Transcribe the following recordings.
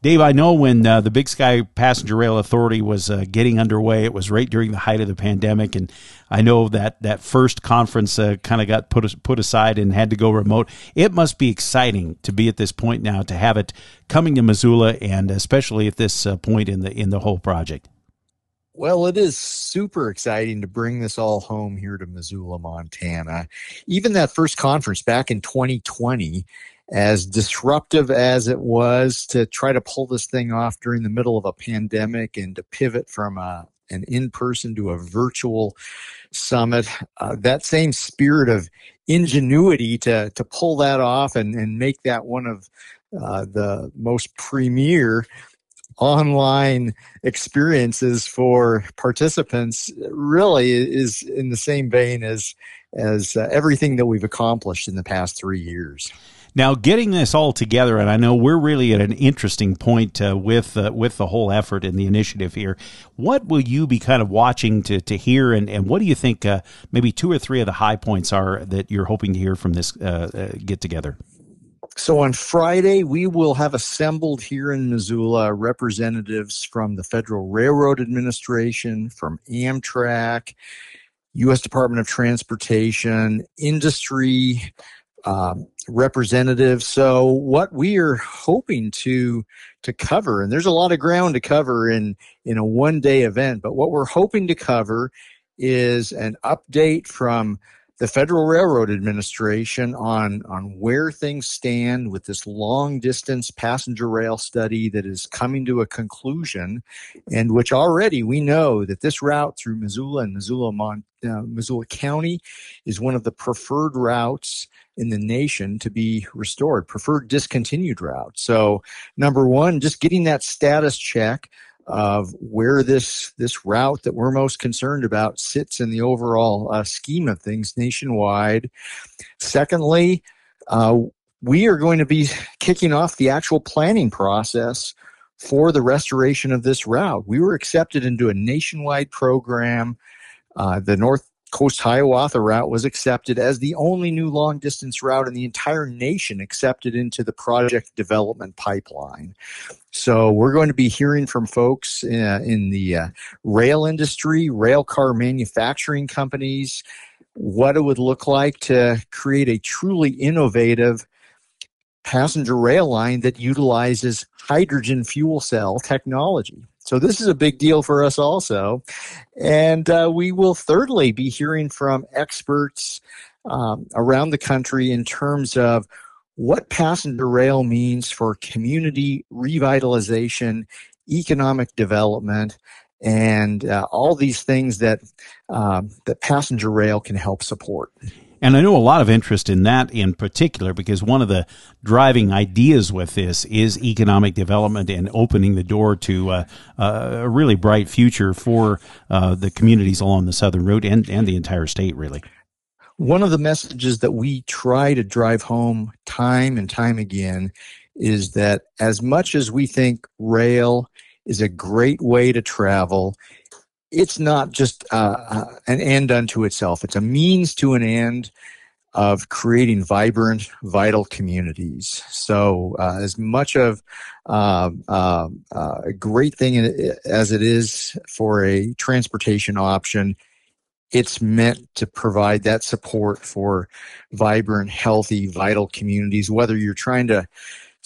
Dave, I know when uh, the Big Sky Passenger Rail Authority was uh, getting underway, it was right during the height of the pandemic, and I know that that first conference uh, kind of got put put aside and had to go remote. It must be exciting to be at this point now to have it coming to Missoula, and especially at this uh, point in the in the whole project. Well, it is super exciting to bring this all home here to Missoula, Montana. Even that first conference back in 2020 as disruptive as it was to try to pull this thing off during the middle of a pandemic and to pivot from a, an in-person to a virtual summit, uh, that same spirit of ingenuity to, to pull that off and, and make that one of uh, the most premier online experiences for participants really is in the same vein as as uh, everything that we've accomplished in the past three years. Now, getting this all together, and I know we're really at an interesting point uh, with uh, with the whole effort and the initiative here. What will you be kind of watching to, to hear, and, and what do you think uh, maybe two or three of the high points are that you're hoping to hear from this uh, uh, get together? So on Friday, we will have assembled here in Missoula representatives from the Federal Railroad Administration, from Amtrak, U.S. Department of Transportation, industry, um, representatives. So what we are hoping to to cover, and there's a lot of ground to cover in in a one day event, but what we're hoping to cover is an update from the Federal Railroad Administration on, on where things stand with this long distance passenger rail study that is coming to a conclusion, and which already we know that this route through Missoula and Missoula, Mon, uh, Missoula County is one of the preferred routes in the nation to be restored, preferred discontinued route. So, number one, just getting that status check of where this this route that we're most concerned about sits in the overall uh, scheme of things nationwide. Secondly, uh, we are going to be kicking off the actual planning process for the restoration of this route. We were accepted into a nationwide program. Uh, the North Coast Hiawatha route was accepted as the only new long distance route in the entire nation accepted into the project development pipeline. So we're going to be hearing from folks uh, in the uh, rail industry, rail car manufacturing companies, what it would look like to create a truly innovative passenger rail line that utilizes hydrogen fuel cell technology. So this is a big deal for us also. And uh, we will thirdly be hearing from experts um, around the country in terms of what passenger rail means for community revitalization, economic development, and uh, all these things that um, that passenger rail can help support. And I know a lot of interest in that in particular because one of the driving ideas with this is economic development and opening the door to uh, uh, a really bright future for uh, the communities along the southern route and, and the entire state, really. One of the messages that we try to drive home time and time again is that as much as we think rail is a great way to travel, it's not just uh, uh, an end unto itself. It's a means to an end of creating vibrant, vital communities. So, uh, as much of uh, uh, uh a great thing as it is for a transportation option, it's meant to provide that support for vibrant, healthy, vital communities. Whether you're trying to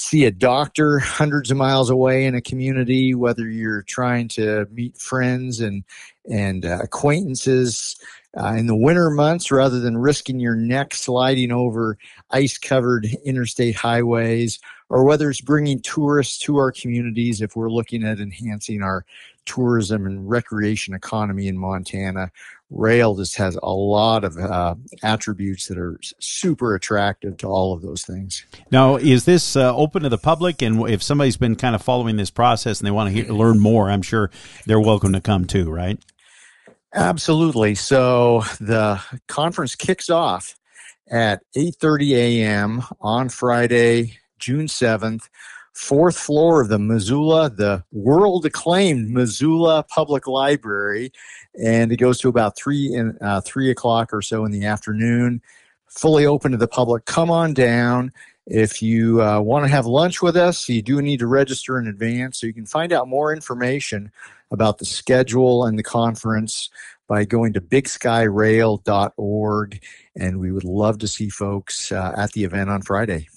see a doctor hundreds of miles away in a community, whether you're trying to meet friends and and uh, acquaintances uh, in the winter months rather than risking your neck sliding over ice covered interstate highways, or whether it's bringing tourists to our communities if we're looking at enhancing our tourism and recreation economy in Montana. Rail just has a lot of uh, attributes that are super attractive to all of those things. Now, is this uh, open to the public? And if somebody's been kind of following this process and they want to hear, learn more, I'm sure they're welcome to come too, right? Absolutely. So the conference kicks off at 8:30 a.m. on Friday, June 7th, fourth floor of the Missoula, the world acclaimed Missoula Public Library, and it goes to about three in uh, three o'clock or so in the afternoon. Fully open to the public. Come on down If you uh, want to have lunch with us, you do need to register in advance. So you can find out more information about the schedule and the conference by going to bigskyrail.org. And we would love to see folks uh, at the event on Friday.